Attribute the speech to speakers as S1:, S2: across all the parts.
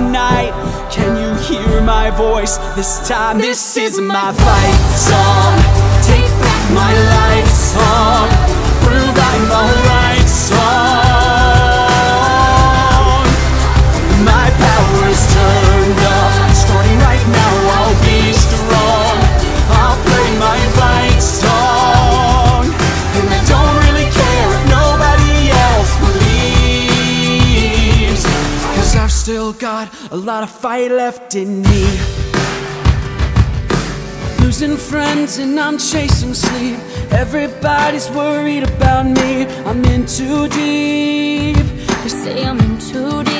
S1: tonight. Can you hear my voice? This time? This, this is my fight. song. Take back my life got a lot of fight left in me. Losing friends and I'm chasing sleep. Everybody's worried about me. I'm in too deep.
S2: They say I'm in too deep.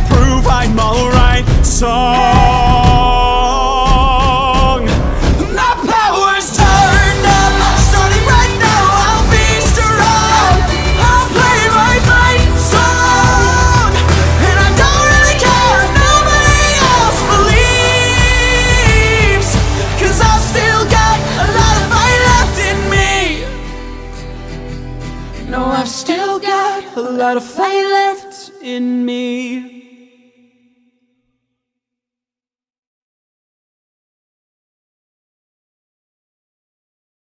S1: Prove I'm alright song. My power's turned up. Starting right now, I'll be strong. I'll play my fight song. And I don't really care if nobody else believes. Cause I've still got a lot of fight left in me. No, I've still got a lot of fight left in me.